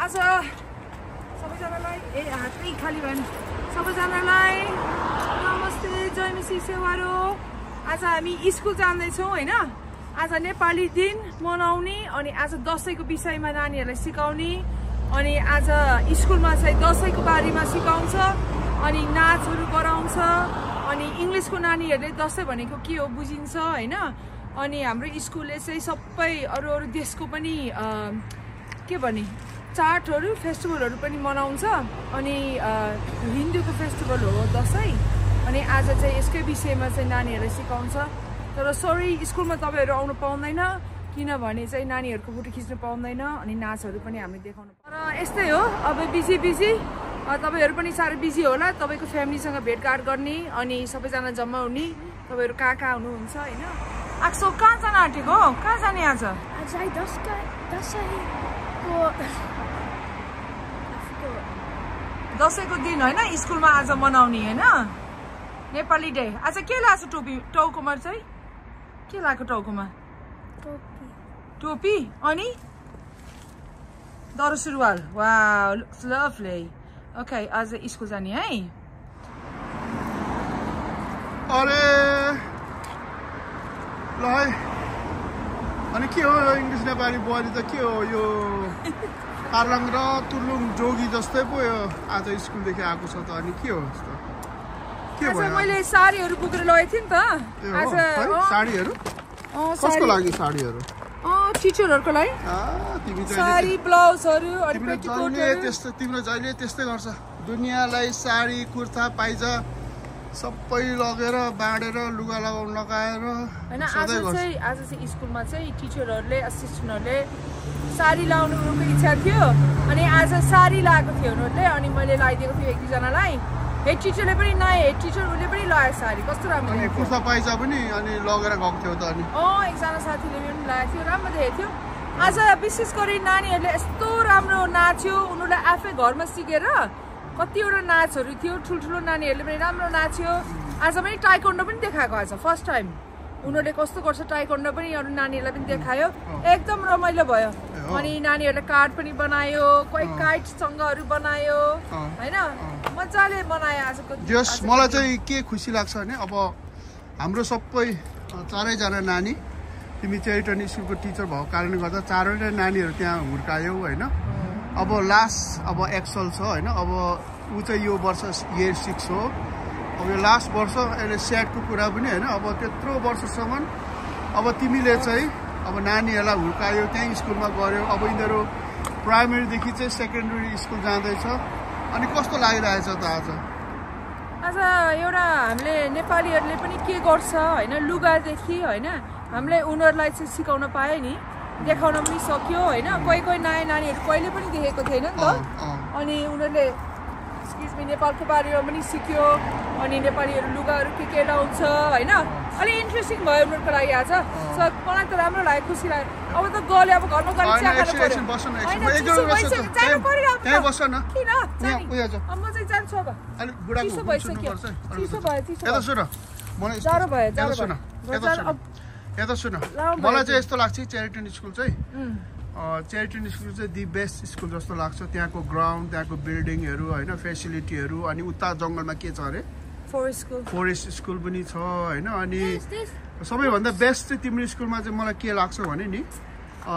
आज सबैजनालाई ए हातै खाली भएन। सबैजनालाई नमस्ते जय मिसी सेवारो। आज हामी स्कुल जाँदैछौँ होइन? आज नेपाली दिन मनाउने अनि आज दसैँको विषयमा नानीहरूलाई सिकाउने अनि आज स्कुलमा चाहिँ दसैँको बारेमा सिकाउँछ अनि नाचहरू गराउँछ अनि इङ्ग्लिसको नानीहरूले दसैँ भनेको के हो बुझिन्छ होइन? अनि हाम्रो स्कुलले चाहिँ सबै अरू अरू देशको पनि के भने चाडहरू फेस्टिभलहरू पनि मनाउँछ। अनि हिन्दूको फेस्टिभल हो दसैँ। अनि आज चाहिँ यसकै विषयमा चाहिँ नानीहरूलाई सिकाउँछ। तर सरी स्कुलमा तपाईँहरू आउनु पाउँदैन। किनभने चाहिँ नानीहरूको फोटो खिच्नु पाउँदैन अनि नाचहरू पनि हामीले देखाउनु तर यस्तै हो अब बिजी बिजी। तपाईँहरू पनि साह्रै बिजी होला। तपाईँको फ्यामिलीसँग भेटघाट गर्ने अनि सबैजना जम्मा हुने तपाईँहरू कहाँ कहाँ हुनुहुन्छ होइन? आक्सो कहाँ जान आँटेको? कहाँ जाने आज? दसका दिन होइन? स्कुलमा आज मनाउने होइन? नेपाली डे। आज के लाग्छ टोपी? टाउकोमा चाहिँ? के लाग्यो टाउकोमा? टोपी। टोपी? अनि? दरो सुरुवाल। वा लभली ओके आज स्कुल जाने है? अरे! ल है। अनि के हो इङ्ग्लिस नेपाली बुहारी त? के हो यो? पार्लाङ र तुर्लुङ जोगी जस्तै पो यो आज स्कुलदेखि आएको छ त अनि के हो यस्तो के भयो मैले साडीहरू बोकेर लगेको थिएँ नि त आज साडीहरू कसको लागि साडीहरू टिचरहरूको लागि साडी ब्लाउजहरू अनि पेटिकोटहरू त्यस्तो तिम्रो जहिले त्यस्तै गर्छ दुनियाँलाई साडी कुर्ता पाइजा सबै लगेर बाँडेर लुगा लगाउनु लगाएर। होइन आज चाहिँ आज चाहिँ स्कुलमा चाहिँ टिचरहरूले असिस्टेन्टहरूले साडी लाउनुको इच्छा थियो। अनि आज साडी लगाएको थियो उनीहरूले। अनि मैले लगाइदिएको थियो एक दुईजनालाई हेड टिचरले पनि नयाँ हेड टिचर उसले पनि लगायो साडी कस्तो राम्रो अनि। कुर्ता पाइजा पनि अनि लगेर गएको थियो त अनि। अँ एकजना साथीले पनि लगाएको थियो। राम्रो देखेको थियो। आज विशेष गरी नानीहरूले यस्तो राम्रो नाच्यो। उनीहरूलाई आफै घरमा सिकेर कतिवटा नाचहरू थियो ठुल्ठुलो नानीहरूले पनि राम्रो नाच्यो। आज पनि टाइकोन्डो पनि देखाएको आज फर्स्ट टाइम उनीहरूले कस्तो गर्छ टाइकोन्डो पनि अरू नानीहरूलाई पनि देखायो। एकदम रमाइलो भयो। अनि नानीहरूले कार्ड पनि बनायो कोही काइटसँगहरू बनायो। होइन? मजाले बनायो आजको जस मलाई। चाहिँ के खुसी लाग्छ भने अब हाम्रो सबै चारैजना नानी तिमी चेरिटन स्कुलको टिचर भएको कारणले गर्दा चारैवटा नानीहरू त्यहाँ हुर्कायौ होइन? अब लास्ट अब एक्सल छ होइन? अब ऊ चाहिँ यो वर्ष इयर सिक्स हो। अब यो लास्ट वर्ष अहिले स्याटको कुरा पनि होइन? अब त्यत्रो वर्षसम्म अब तिमीले चाहिँ अब नानीहरूलाई हुर्कायो त्यहीँ स्कुलमा गऱ्यो। अब यिनीहरू प्राइमेरीदेखि चाहिँ सेकेन्डरी स्कुल जाँदैछ। अनि कस्तो लागिरहेछ त आज? आज एउटा हामीले नेपालीहरूले पनि के गर्छ होइन? लुगादेखि होइन? हामीले उनीहरूलाई चाहिँ सिकाउन पायो नि। देखाउन पनि सक्यो होइन? कोही कोही नयाँ नानीहरू कहिले पनि देखेको थिएन नि त। अनि उनीहरूले एक्सक्युज मी नेपालको बारेमा पनि सिक्यो। अनि नेपालीहरू लुगाहरू के के लाउँछ होइन? अलिक इन्ट्रेस्टिङ भयो उनीहरूको लागि आज। सो मलाई त राम्रो लाग्यो खुसी लाग्यो। अब त गल्यो अब घरमा गएर चिसो भइसक्यो, चिसो भयो, यता। सुन। मलाई चाहिँ यस्तो लाग्छ च्यारिटन स्कुल चाहिँ च्यारिटन स्कुल चाहिँ दि बेस्ट स्कुल जस्तो लाग्छ। त्यहाँको ग्राउन्ड त्यहाँको बिल्डिङहरू होइन फेसिलिटीहरू अनि उता जङ्गलमा के छ अरे? फोरेस्ट स्कुल पनि छ होइन अनि सबैभन्दा बेस्ट चाहिँ तिम्रो स्कुलमा चाहिँ मलाई के लाग्छ भने नि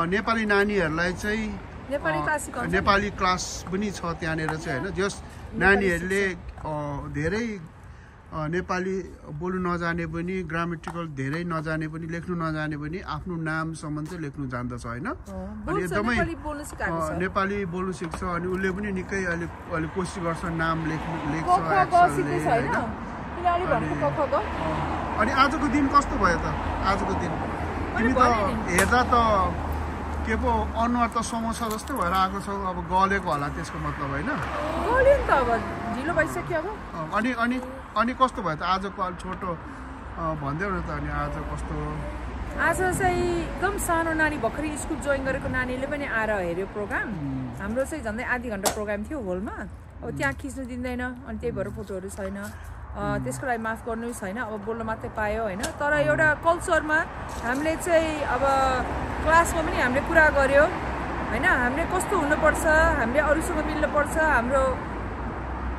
नेपाली नानीहरूलाई चाहिँ नेपाली क्लास पनि छ त्यहाँनिर चाहिँ होइन जस नानीहरूले धेरै नेपाली बोल्नु नजाने पनि ग्रामेटिकल धेरै नजाने पनि लेख्नु नजाने पनि आफ्नो नामसम्म चाहिँ लेख्नु जान्दछ होइन? अनि एकदमै नेपाली बोल्नु सिक्छ अनि उसले पनि निकै अहिले अहिले कोसिस गर्छ नाम लेख्नु लेख्छ अलिक? अनि आजको दिन कस्तो भयो त? आजको दिन। तिमी त। हेर्दा त के पो अनुहार त समोसा जस्तै भएर आएको छौ अब गलेको होला त्यसको मतलब होइन। अनि अनि अनि कस्तो भयो त? आजको अलि छोटो अँ, भनिदेऊ न त अनि आज कस्तो? आज चाहिँ एकदम सानो नानी भर्खरै स्कुल जोइन गरेको नानीले पनि आएर हेऱ्यो प्रोग्राम। हाम्रो चाहिँ झन्डै आधी घन्टा प्रोग्राम थियो होलमा। अब त्यहाँ खिच्नु दिँदैन अनि त्यही भएर फोटोहरू छैन। त्यसको लागि माफ गर्नु छैन अब बोल्न मात्रै पायो होइन? तर एउटा कल्चरमा हामीले चाहिँ अब क्लासमा पनि हामीले कुरा गर्यो। होइन हामीले कस्तो हुनुपर्छ हामीले अरूसँग मिल्नुपर्छ हाम्रो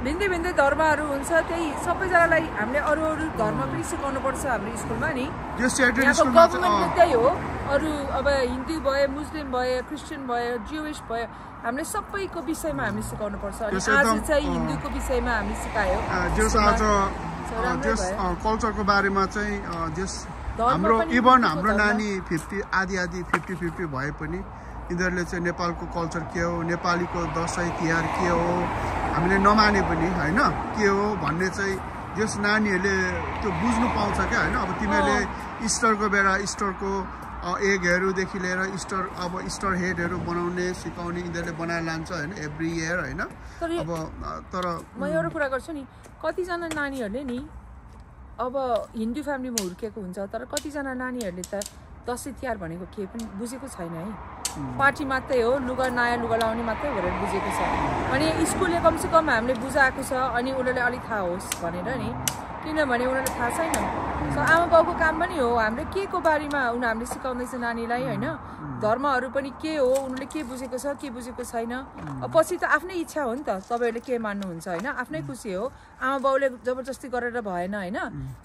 भिन्दै भिन्दै धर्महरू हुन्छ त्यही सबैजनालाई हामीले अरू अरू धर्म पनि सिकाउनुपर्छ हाम्रो स्कुलमा नि। यहाँको अँ, त्यही हो। अरू अब हिन्दू भयो मुस्लिम भयो क्रिस्चियन भयो जिविस भयो हामीले सबैको विषयमा हामीले सिकाउनु पर्छ अनि आज चाहिँ। हिन्दूको विषयमा हामीले सिकायो। कल्चरको बारेमा चाहिँ हाम्रो इभन हाम्रो। नानी फिफ्टी आधी आधी फिफ्टी फिफ्टी भए पनि यिनीहरूले चाहिँ नेपालको कल्चर के हो नेपालीको दसैँ तिहार के हो हामीले नमाने पनि होइन? के हो भन्ने चाहिँ जस नानीहरूले त्यो बुझ्नु पाउँछ क्या होइन? अब तिमीहरूले इस्टरको बेला इस्टरको एगहरूदेखि लिएर इस्टर अब इस्टर हेडहरू बनाउने सिकाउने यिनीहरूले बनाएर लान्छ होइन? एभ्री इयर होइन? अब तर म एउटा कुरा गर्छु नि कतिजना नानीहरूले नि अब हिन्दू फ्यामिलीमा हुर्किएको हुन्छ तर कतिजना नानीहरूले त दसैँ तिहार भनेको केही पनि बुझेको छैन है। पार्टी मात्रै हो लुगा नयाँ लुगा लाउने मात्रै भनेर बुझेको छ। अनि स्कुलले कमसेकम हामीले बुझाएको छ अनि उनीहरूले अलिक थाहा होस् भनेर नि। किनभने उनीहरूलाई थाहा छैन। सो आमा बाउको काम पनि हो हामीले के को बारेमा उनीहरूले सिकाउँदैछ नानीलाई होइन? धर्महरू पनि के हो उनीहरूले के बुझेको छ के बुझेको छैन? पछि त आफ्नै इच्छा हो नि त तपाईँहरूले के मान्नुहुन्छ होइन? आफ्नै खुसी हो। आमा बाउले जबरजस्ती गरेर भएन होइन?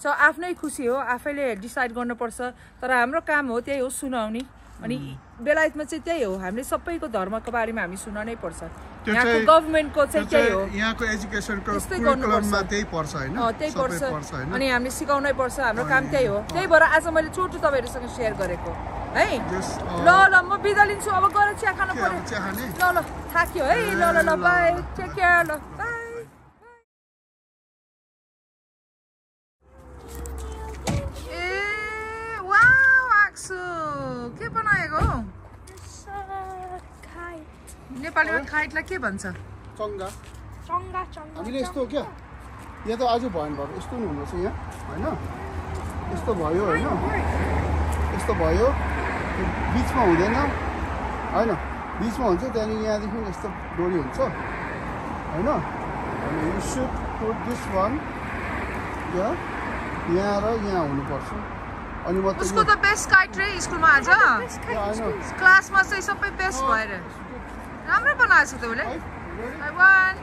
सो आफ्नै खुसी हो आफैले डिसाइड गर्नुपर्छ तर हाम्रो काम हो त्यही हो सुनाउने। अनि बेलायतमा चाहिँ त्यही हो हामीले सबैको धर्मको बारेमा हामी पर्छ त्यो यहाँको चाहिँ- गभर्मेन्टको चाहिँ त्यही हो यहाँको एजुकेसनको। त्यही पर्छ होइन पर्छ पर्छ अनि हामीले सिकाउनै पर्छ हाम्रो काम त्यही हो त्यही भएर आज मैले छोटो तपाईँहरूसँग सेयर गरेको है ल ल म बिदा लिन्छु अब गएर चिया खानु पर्यो ल ल थाक्यो है ल ल ल बाई टेक केयर ल बाई ए वाउ आक्सु के बनाएको हौ It's a kite. नेपालीमा खाइटलाई के भन्छ? चङ्गा। Chonga, chonga. हामीले यस्तो क्या? यहाँ त आज भएन भयो यस्तो नि हुनुपर्छ यहाँ होइन? यस्तो भयो होइन? यस्तो भयो बिचमा हुँदैन होइन? बिचमा हुन्छ त्यहाँदेखि यहाँदेखि यस्तो डोरी हुन्छ होइन? अनि you should put this one यहाँ यहाँ र यहाँ हुनुपर्छ। अनि मात्रै उसको त बेस्ट काइट रे स्कुलमा आज. क्लासमा चाहिँ सबै बेस्ट भएर राम्रो बनाएको छ त उसले want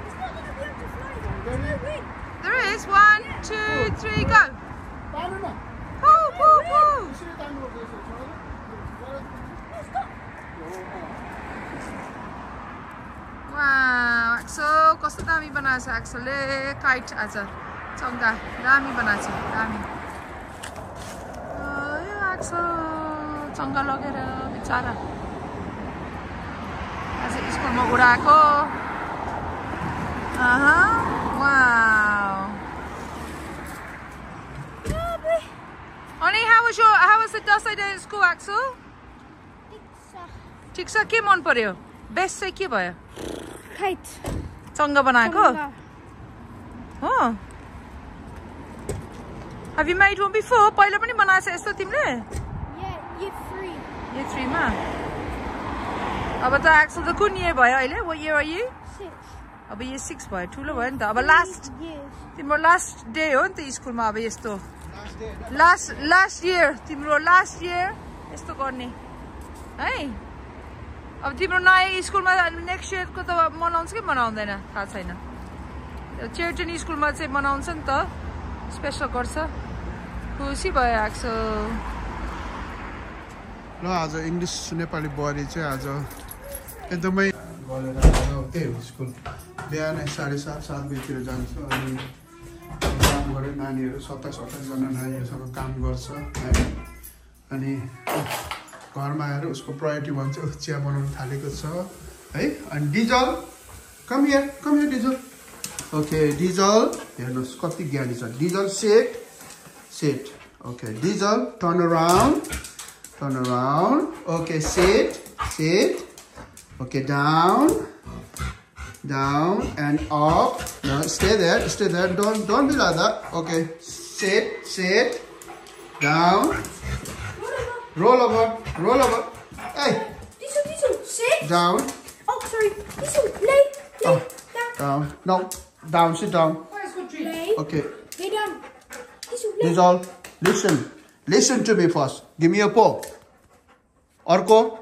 There is one, two, three, go. छोडेर। Wow, Axel, कस्तो दामी बनाएको छ एक्सलले काइट आज। चङ्गा दामी बनाएको छ दामी। एक्सल चङ्गा लगेर बिचरा। आज स्कुलमा उडाएको आहा, wow. अनि how was your how was the dusty day in school, Axel? It's a ठिक छ के मन पर्यो बेस्ट चाहिँ के भयो kite. चङ्गा बनाएको. हो Have you made one before? पहिला पनि बनाएको छ यस्तो तिमीले Yeah, year three. यो थ्रीमा अब त एक्सल त कुन इयर भयो अहिले? वो इयर यु Six. अब यो सिक्स भयो ठुलो भयो नि त। अब लास्ट. तिम्रो लास्ट डे हो नि त स्कुलमा अब यस्तो। लास्ट लास्ट इयर तिम्रो लास्ट इयर यस्तो गर्ने। है? अब तिम्रो नयाँ स्कुलमा नेक्स्ट इयरको त मनाउँछ कि मनाउँदैन? थाहा छैन। चेटन स्कुलमा चाहिँ मनाउँछ नि त। स्पेसल गर्छ। खुसी भयो आएको छ र आज इङ्ग्लिस नेपाली बुहारी चाहिँ आज एकदमै गरेर त्यही हो स्कुल बिहानै साढे सात सात बजीतिर जान्छ अनि काम गरेर नानीहरू सत्ताइस अट्ठाइसजना नानीहरूसँग काम गर्छ है। अनि घरमा आएर उसको प्रायोरिटी भन्छ "उह, चिया बनाउनु थालेको छ है। अनि Diesel come here come here Diesel. Okay Diesel हेर्नुहोस् कति ज्ञानी छ। Diesel set set. Okay Diesel turn around turn around. Okay, sit, sit. Okay, down, down and up. No, stay there, stay there. Don't don't be like that. Okay, sit, sit, down. Roll over, roll over. Hey, Diesel, diesel, sit. down, Oh, sorry. Diesel, lay, lay, Oh. down. down. No, down. Sit down. Lay, Okay, lay down. Diesel, lay. this all. Listen, listen to me first. Give me a paw. Orko.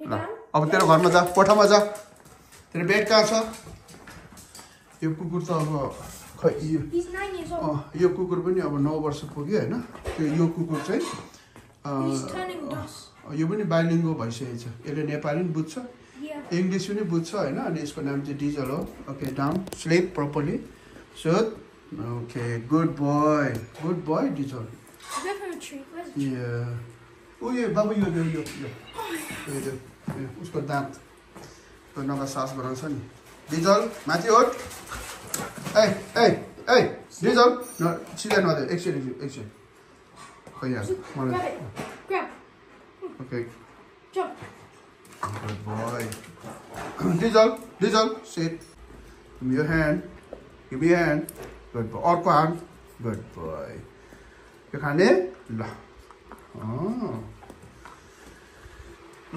ल अब तेरो घरमा जा कोठामा जा। तेरो bed कहाँ छ? यो कुकुर त अब खै यो कुकुर पनि अब नौ वर्ष पुग्यो होइन? त्यो यो कुकुर चाहिँ. यो पनि बाइलिङ्गो भइसकेको छ यसले नेपाली पनि बुझ्छ. इङ्ग्लिस पनि बुझ्छ होइन? अनि यसको नाम चाहिँ डिजल हो। Okay down sleep properly. सुत okay good boy. Good boy Diesel. Go for a treat. Where's the यो ऊ यो बाबु यो यो यो यो, उसको दाँत कोही नभए सास बनाउँछ नि। डिजल माथिओ डिजल। न सिधै नदे एकछिन एकछिन खै हाल्छु Diesel Diesel set hand you hand good भयो अर्को हान्ड भाइ खाने? ल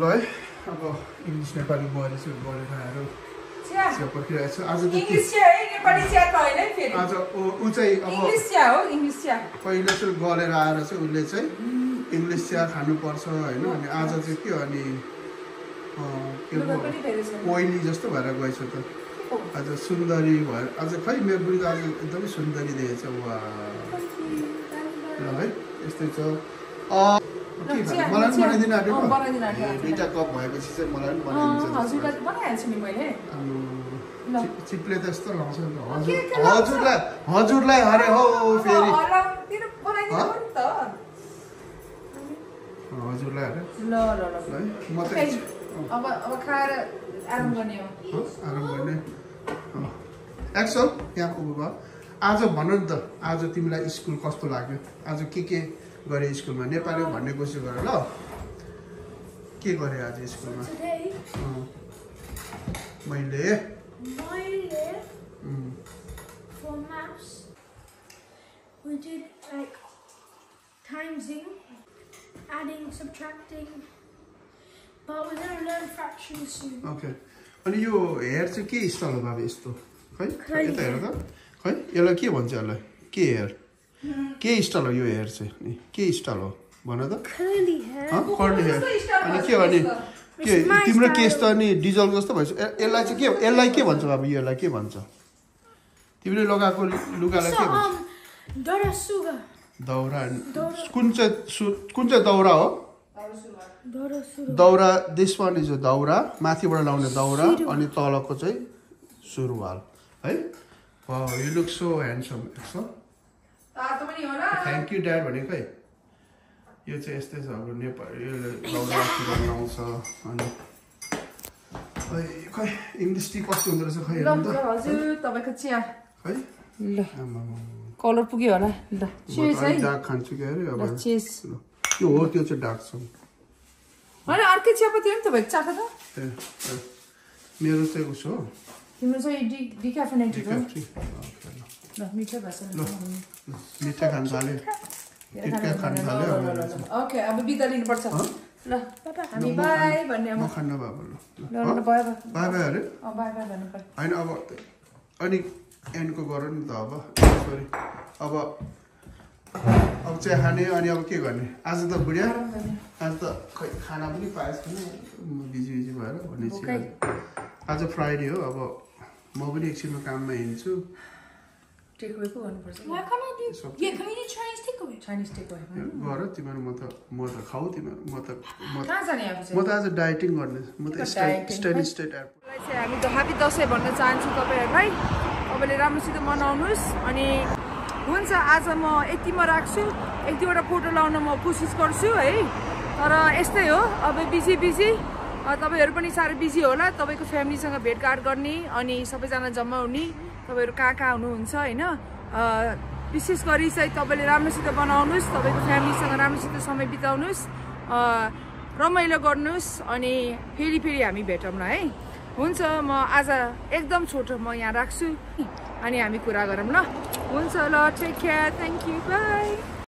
है। अब इङ्ग्लिस नेपाली बोलेर चाहिँ बोलेर आएर चिया पर्खिरहेको छ आज आज ऊ चाहिँ अब पहिले चाहिँ गलेर आएर चाहिँ उसले चाहिँ इङ्ग्लिस चिया खानुपर्छ होइन? अनि आज चाहिँ के हो अनि के पो कोइली जस्तो भएर गएछ त। आज सुन्दरी भएर आज खै मेरो बुढी त आज एकदमै सुन्दरी देखेछ। वा। ल है यस्तै छ। कप भएपछि चाहिँ मलाई पनि बनाइदिन्छ हजुरलाई चिप्ले लाउँछ? हजुरलाई हजुरलाई अरे हो फेरि। हजुरलाई अरे ल ल ल है म त खै, अब अब खाएर आराम गर्ने हो। अँ, आराम गर्ने। अँ। एक्सल भयो। आज भन नि त आज तिमीलाई स्कुल कस्तो लाग्यो? आज के के गरेँ स्कुलमा नेपाली भन्ने कोसिस गरेँ ल। के गरेँ आज स्कुलमा? मैले? ओके अनि यो हेयर चाहिँ के स्टल हो बाबा यस्तो? खै? यता हेर त। खै? यसलाई के भन्छ यसलाई? के हेयर के स्टाइल हो यो हेयर चाहिँ नि के स्टाइल हो भन त. कर्ली हेयर अनि के भने? के तिम्रो. केस त अनि डिजल जस्तो भएछ यसलाई चाहिँ के यसलाई के भन्छ बाबु यसलाई के भन्छ तिमीले लगाएको लुगालाई के भन्छ. दौरा। कुन चाहिँ सु- कुन चाहिँ दौरा हो. दौरा दिस वान इज दौरा माथिबाट लाउने दौरा। अनि तलको चाहिँ सुरुवाल है यु लुक सो ह्यान्डसम तातो पनि होला थ्याङ्क यू ड्याड भनेको है। यो चाहिँ यस्तै छ अब नेपाली सुरुवाल लाउँछ अनि खै खै इङ्ग्लिस टी कस्तो हुँदो रहेछ खै हजुर तपाईँको चिया। है ल। कलर पुग्यो होला। ल। त है। डार्क खान्छु क्या अरे अब। ल। त्यो हो त्यो चाहिँ डार्क छ होइन अर्कै चियापत्ती हो नि तपाईँको चाखो त। मेरो चाहिँ उसो हो। तिम्रो चाहिँ डि डिकाफिनेटेड हो। ल। ल मिठो भएछ ल, मिठा खान थाल्यो किटक्याट खान थाल्यो। ओके अब बिदा लिनुपर्छ? ल हामी बाई भन्ने म ल भयो भयो बाई बाई अरे? बाई बाई भन्नु पर्यो होइन अब अनि एन्डको गर नि त अब। सरी अब अब चिया खाने अनि अब के गर्ने? आज त बुढिया। आज त खै खाना पनि पाएछ म बिजी बिजी भएर भनेपछि। आज फ्राइडे हो। अब म पनि एकछिनमा काममा हिँड्छु। टेकवेको गर्नुपर्छ Why can't I do? Something. Yeah, can we do Chinese takeaway? Chinese takeaway गर तिमीहरू म त म त खाऊ तिमीहरू म त म त कहाँ जाने अब म चाहिँ त आज डाइटिङ गर्ने म त? स्टडी स्टेट एयरपोर्ट चाहिँ हामी त ह्याप्पी दसैँ भन्न चाहन्छु तपाईँहरूलाई तपाईँले राम्रोसित मनाउनुहोस् अनि हुन्छ आज म यतिमा राख्छु एक दुईवटा फोटो लाउन म कोसिस गर्छु है तर यस्तै हो अब बिजी बिजी तपाईँहरू पनि साह्रै बिजी होला तपाईँको फ्यामिलीसँग भेटघाट गर्ने अनि सबैजना जम्मा हुने तपाईँहरू कहाँ कहाँ हुनुहुन्छ होइन? विशेष गरी चाहिँ तपाईँले राम्रोसित बनाउनुहोस् तपाईँको फ्यामिलीसँग राम्रोसित समय बिताउनुहोस् रमाइलो गर्नुहोस् अनि फेरि फेरि हामी भेटौँ न है? हुन्छ म आज एकदम छोटो म यहाँ राख्छु अनि हामी कुरा गरौँ ल हुन्छ ल take care thank you bye